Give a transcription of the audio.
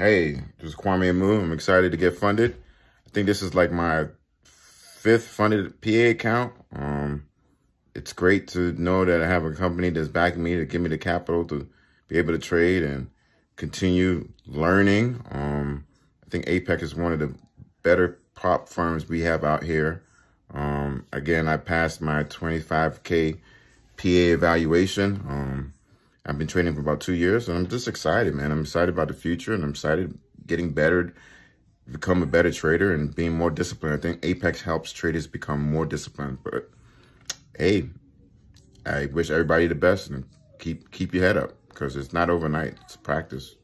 hey, this is Kwame Amu. I'm excited to get funded. I think this is like my fifth funded PA account. Um, it's great to know that I have a company that's backing me to give me the capital to be able to trade and continue learning. Um, I think Apex is one of the better prop firms we have out here. Um, again, I passed my 25K PA evaluation. Um, I've been training for about two years, and I'm just excited, man. I'm excited about the future, and I'm excited getting better, become a better trader, and being more disciplined. I think Apex helps traders become more disciplined. But hey, I wish everybody the best, and keep keep your head up because it's not overnight. It's practice.